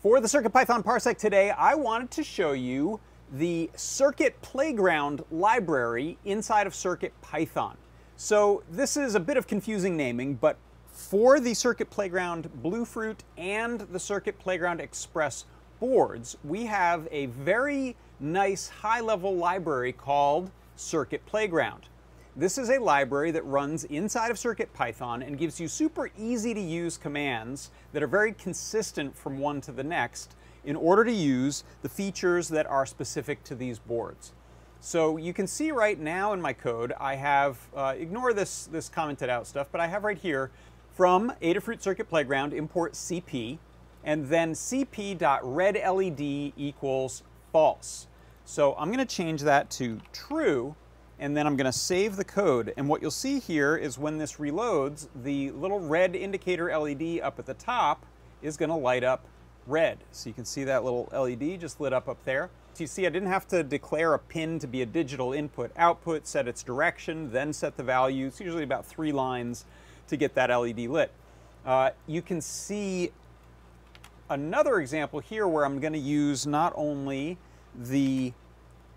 For the CircuitPython Parsec today, I wanted to show you the Circuit Playground library inside of CircuitPython. So this is a bit of confusing naming, but for the Circuit Playground Bluefruit and the Circuit Playground Express boards, we have a very nice high-level library called Circuit Playground. This is a library that runs inside of CircuitPython and gives you super easy to use commands that are very consistent from one to the next in order to use the features that are specific to these boards. So you can see right now in my code, I have, uh, ignore this, this commented out stuff, but I have right here from Adafruit Circuit Playground import CP and then cp.redLED equals false. So I'm going to change that to true and then I'm going to save the code. And what you'll see here is when this reloads, the little red indicator LED up at the top is going to light up red. So you can see that little LED just lit up up there. So you see I didn't have to declare a pin to be a digital input output, set its direction, then set the value. It's usually about three lines to get that LED lit. Uh, you can see another example here where I'm going to use not only the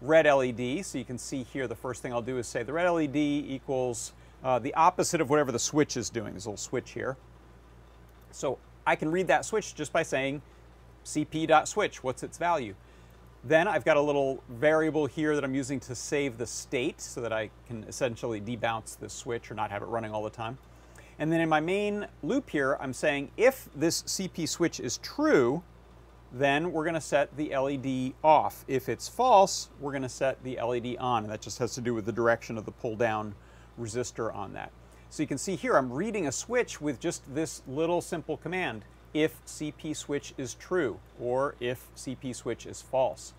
red LED. So you can see here the first thing I'll do is say the red LED equals uh, the opposite of whatever the switch is doing. A little switch here. So I can read that switch just by saying cp.switch, what's its value. Then I've got a little variable here that I'm using to save the state so that I can essentially debounce this switch or not have it running all the time. And then in my main loop here, I'm saying if this CP switch is true, then we're going to set the LED off. If it's false, we're going to set the LED on. And that just has to do with the direction of the pull down resistor on that. So you can see here, I'm reading a switch with just this little simple command, if CP switch is true, or if CP switch is false.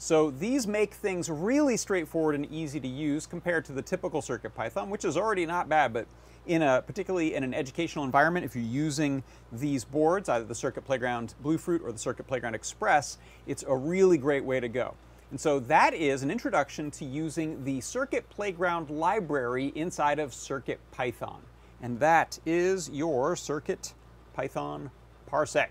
So these make things really straightforward and easy to use compared to the typical CircuitPython, which is already not bad, but in a, particularly in an educational environment, if you're using these boards, either the Circuit Playground Bluefruit or the Circuit Playground Express, it's a really great way to go. And so that is an introduction to using the Circuit Playground library inside of CircuitPython. And that is your Circuit Python Parsec.